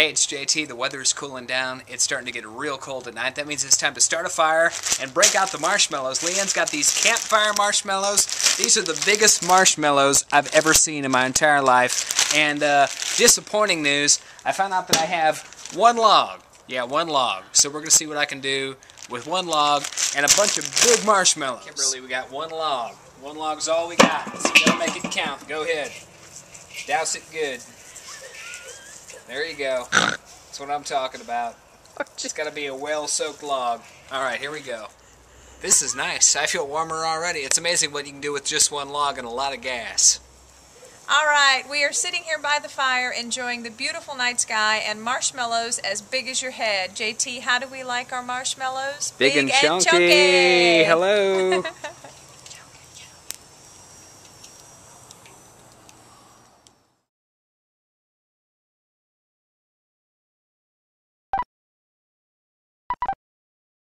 Hey, it's JT. The weather is cooling down. It's starting to get real cold at night. That means it's time to start a fire and break out the marshmallows. Leanne's got these campfire marshmallows. These are the biggest marshmallows I've ever seen in my entire life. And uh, disappointing news, I found out that I have one log. Yeah, one log. So we're going to see what I can do with one log and a bunch of big marshmallows. Kimberly, we got one log. One log's all we got. So you gotta make it count. Go ahead. Douse it good. There you go. That's what I'm talking about. It's got to be a well-soaked log. All right, here we go. This is nice. I feel warmer already. It's amazing what you can do with just one log and a lot of gas. All right, we are sitting here by the fire enjoying the beautiful night sky and marshmallows as big as your head. JT, how do we like our marshmallows? Big, and, chunky. Hello.